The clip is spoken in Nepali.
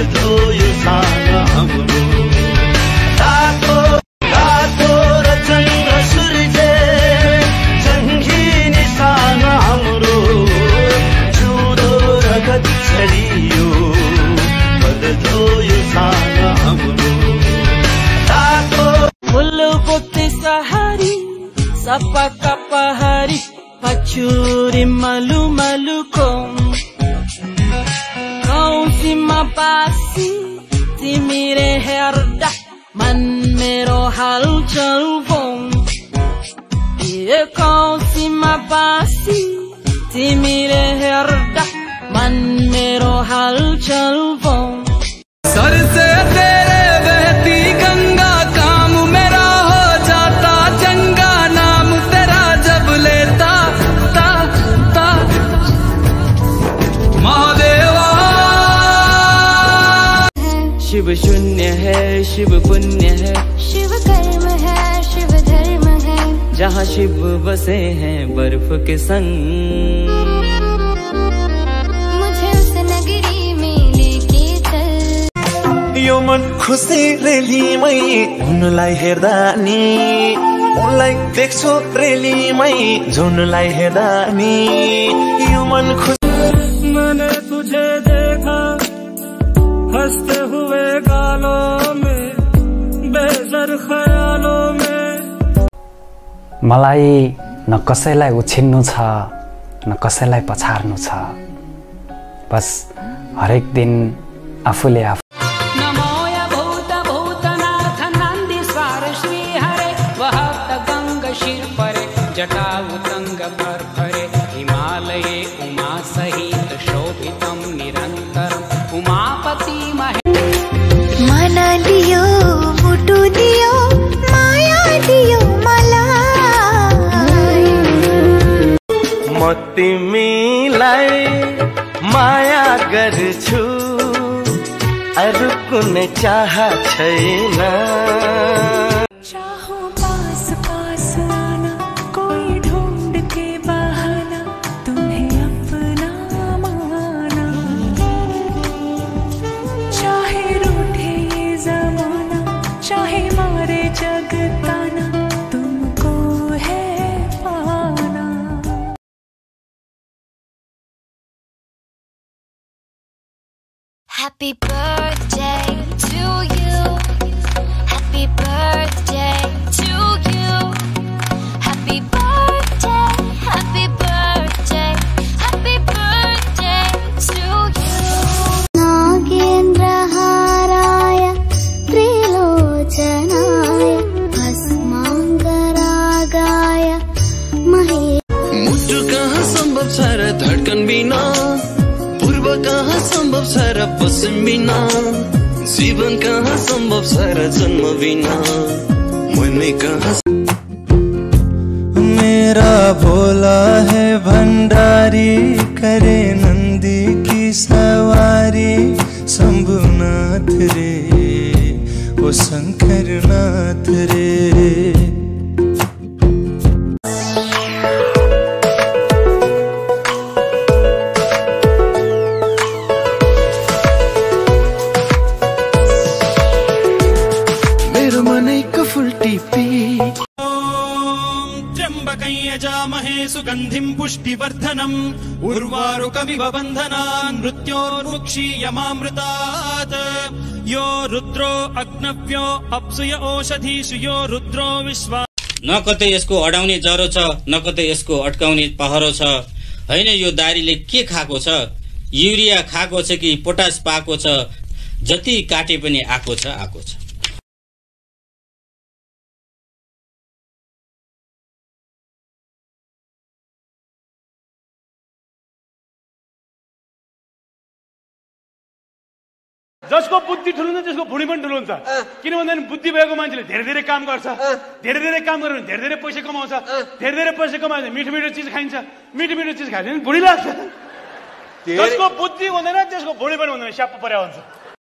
जोयो सारा हाम्रो रातो रातो र चन्द्र सूर्य जङ्गी निशान हाम्रो जुदो रगत छरियो पद जोयो सारा हाम्रो रातो फुल बुक्ति सहारी सपा पहारी पछुरी मलु मलु si mapasi Timire herda Man mero hal chalvong Ie kau si mapasi Timire herda Man mero hal chalvong Shiv पुण्य है। शिव कर्म है शिव धर्म है। जहाँ शिव बसे हैं बर्फ़ के संग। मुझे उस नगरी में लेके चल। यो मन खुसी रेलीमै हुनुलाई हेर्दा नि उनलाई देख्छु रेलीमै झुनुलाई हेर्दा नि यो मन खुसी मैंने तुझे देखा हँसते हुए मलाई न कसैलाई उछिन्नु छ न कसैलाई पछार्नु छ। बस हरेक दिन आफूले आफू नमोय तिमीलाई माया गर्छु अरू कुनै चाह छैन। Happy birthday कहाँ सम्भव छ र पश्चिम बिना? जीवन कहाँ सम्भव छ र जन्म बिना? मनै कहाँ मेरा भोला है भंडारी करे नंदी की सवारी शंभुनाथ रे ओ शंकर नाथ रे। फुल टिपी त्र्यम्बकं यजामहे सुगन्धिं पुष्टिवर्धनम्। उर्वारुकमिव बन्धनान् मृत्योर्मुक्षीयमामृतात् यो रुद्रो अग्नव्यो अप्सुय ओषधीषु यो रुद्रो विश्वा न कतै यसको अडाउने जरो छ न कतै यसको अड्काउने पहरो छ। होइन यो दारीले के खाएको छ? युरिया खाएको छ कि पोटास पाएको छ? जति काटे पनि आएको छ आएको छ। जसको बुद्धि ठुलो हुन्छ त्यसको भुँडी पनि ठुलो हुन्छ। किन भन्दाखेरि बुद्धि भएको मान्छेले धेरै धेरै काम गर्छ। धेरै धेरै काम गर्यो भने धेरै धेरै पैसा कमाउँछ। धेरै धेरै पैसा कमायो भने मिठो मिठो चिज खाइन्छ। मिठो मिठो चिज खायो भने भुँडी लाग्छ। जसको बुद्धि हुँदैन त्यसको भुँडी पनि हुँदैन स्याप पऱ्यो हुन्छ